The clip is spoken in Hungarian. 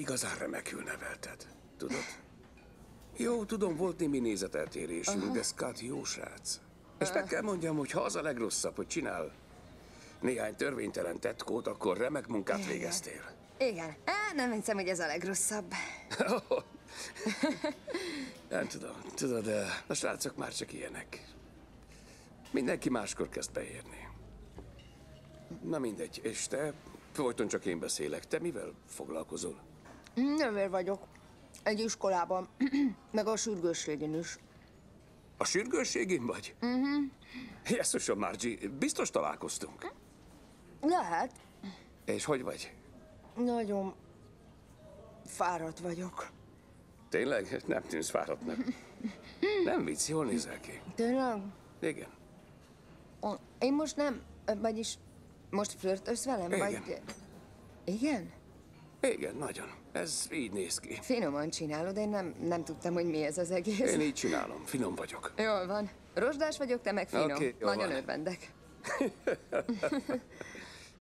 Igazán remekül nevelted, tudod? Jó, tudom, volt némi nézeteltérésünk, de Scott jó srác. És meg kell mondjam, hogy ha az a legrosszabb, hogy csinál néhány törvénytelen tetkót, akkor remek munkát végeztél. Igen. Á, nem hiszem, hogy ez a legrosszabb. Nem tudom, tudod, de a srácok már csak ilyenek. Mindenki máskor kezd beérni. Na mindegy, és te? Folyton csak én beszélek. Te mivel foglalkozol? Nővér vagyok. Egy iskolában, meg a sürgősségén is. A sürgősségén vagy? Uh-huh. Jesszusom, Margie, biztos találkoztunk. Lehet. És hogy vagy? Nagyon fáradt vagyok. Tényleg? Nem tűnsz fáradtnak. Nem vicc, jól nézel ki. Tényleg? Igen. Én most nem, vagyis most flörtölsz velem, Igen. vagy... Igen? Igen, nagyon. Ez így néz ki. Finoman csinálod, én nem, nem tudtam, hogy mi ez az egész. Én így csinálom, finom vagyok. Jól van. Rozsdás vagyok, te meg finom. Jó Nagyon van. örvendek.